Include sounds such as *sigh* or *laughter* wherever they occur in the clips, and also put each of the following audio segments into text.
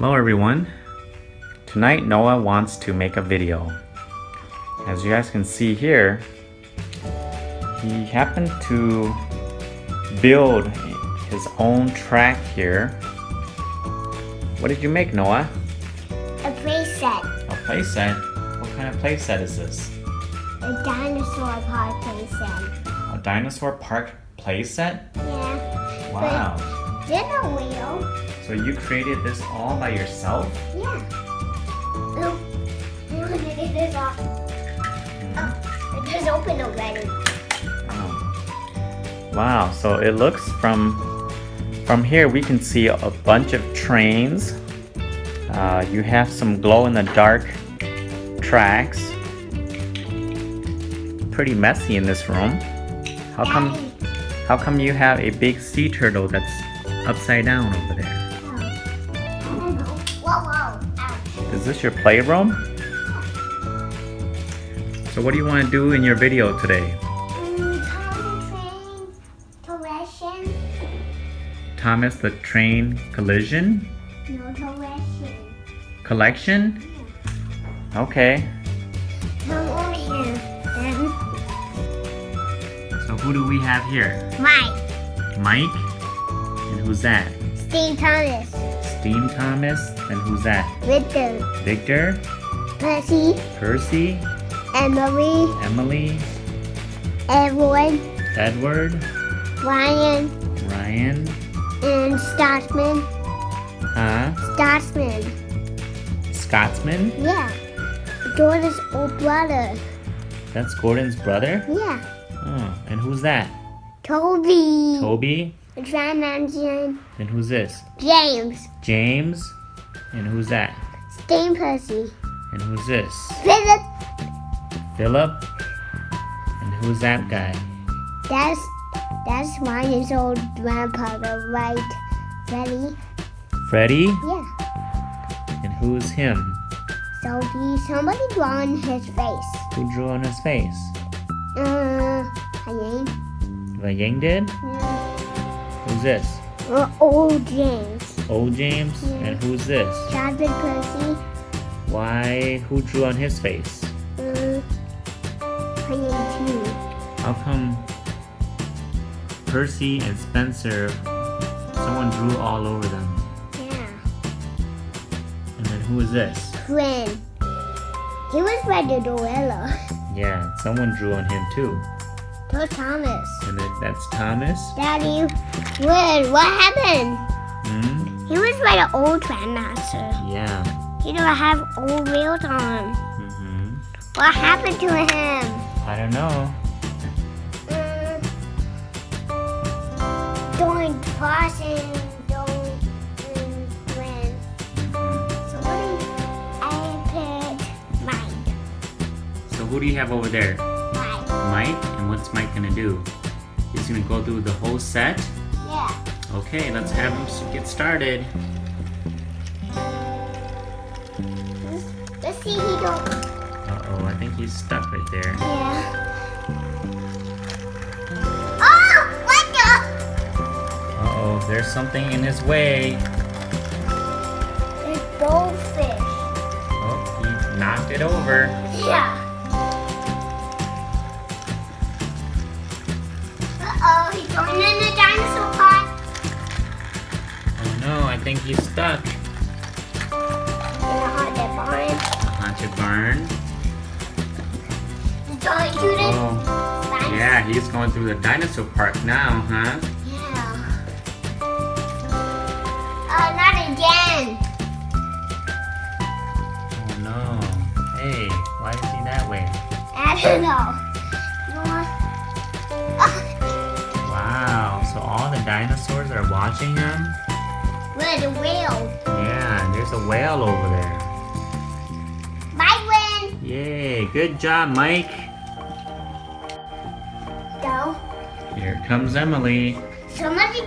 Hello everyone. Tonight Noah wants to make a video. As you guys can see here, he happened to build his own track here. What did you make, Noah? A playset. A playset? What kind of playset is this? A dinosaur park playset. A dinosaur park playset? Yeah. Wow. Then a wheel. So you created this all by yourself? Yeah. Oh, gonna get this off. Oh, it just opened already. Wow. Wow, so it looks from from here we can see a bunch of trains. Uh, you have some glow in the dark tracks. Pretty messy in this room. How come how come you have a big sea turtle that's upside down over there? Whoa, whoa. Is this your playroom? So what do you want to do in your video today? Mm. Thomas the Train Collision No collection. Collection? Okay. Come over here. Then So who do we have here? Mike. Mike? Who's that? Steve Thomas. Steam Thomas? And who's that? Victor. Victor? Percy. Percy? Emily. Emily? Edward. Edward? Ryan. Ryan? And Scotsman. Huh? Stotsman. Scotsman? Yeah. Gordon's old brother. That's Gordon's brother? Yeah. Oh, and who's that? Toby. Toby? John and And who's this? James. James? And who's that? Stain Percy. And who's this? Philip. Philip? And who's that guy? That's that's Ryan's old grandfather, right? Freddy. Freddy? Yeah. And who's him? So he somebody drawn his face. Who drew on his face? Uh. The Yang did? Yeah. Who's this? Uh, old James. Old James? Yeah. And who's this? Chadwick Percy. Why? Who drew on his face? Uh. How come Percy and Spencer, someone drew all over them? Yeah. And then who is this? Quinn. He was ready to Ella. Yeah, someone drew on him too. To Thomas. And then that's Thomas. Daddy, Quinn, what happened? Hmm? He was by the old grandmaster. Yeah. He don't have old wheels on. hmm What happened to him? I don't know. Mm. Don't toss and don't mm, win. Mhm. So what I picked Mike. So who do you have over there? Mike. Mike? And what's Mike gonna do? He's gonna go through the whole set? Okay, let's have him get started. Let's, let's see he don't. Uh-oh, I think he's stuck right there. Yeah. Oh, what the? Uh-oh, there's something in his way. It's goldfish. Oh, he knocked it over. Yeah. Uh-oh, he's going think he's stuck. In the haunted barn. A haunted barn. He's going to Oh, yeah, he's going through the dinosaur park now, huh? Yeah. Uh, not again. Oh no. Hey, why is he that way? I don't know. You know what? Oh, *laughs* Wow, so all the dinosaurs are watching him? The whale. Yeah, there's a whale over there. My win. Yay, good job, Mike. Go. Here comes Emily. Somebody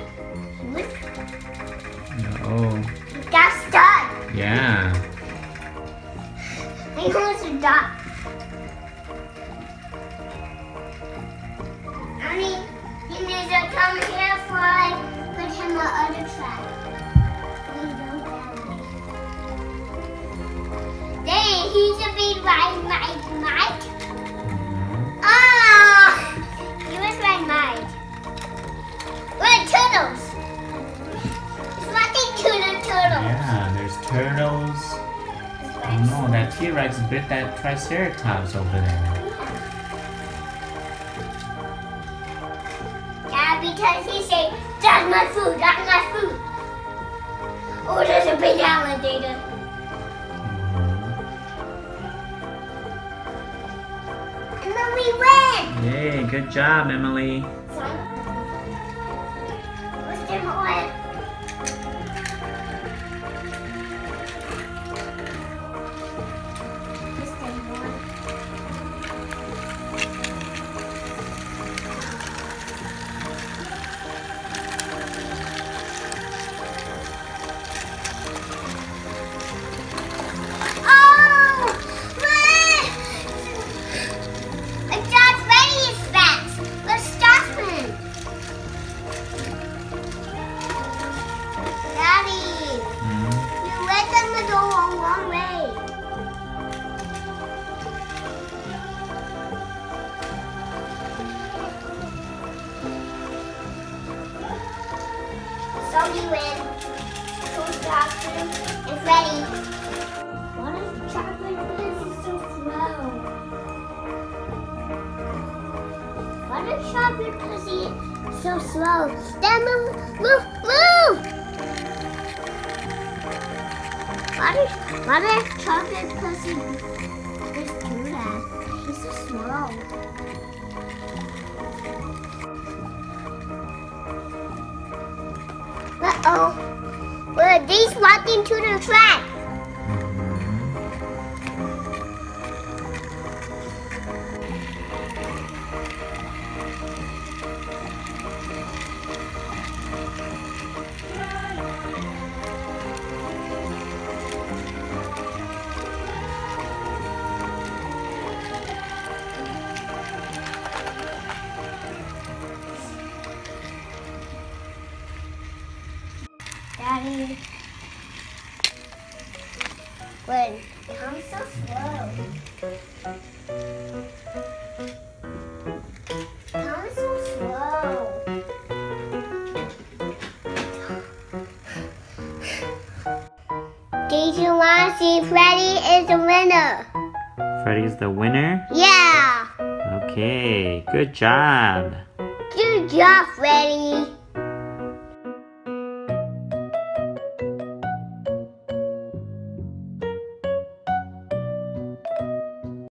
Oh, got stuck. yeah. I almost died. Honey, he needs to come here before I put him on the other Oh no, that T-Rex bit that Triceratops over there. Yeah, because he said, that's my food, that's my food. Oh, there's a big alligator. Mm-hmm. And then we win. Yay, good job, Emily. Son. What's the one? You win. Who's Dawson and Freddy? What is chocolate is so slow? Why does chocolate Percy so slow? Then move, move, move! Why does chocolate Percy Uh-oh. Well, these walking to the track. Freddy is the winner? Freddy's the winner? Yeah. Okay, good job. Good job, Freddy.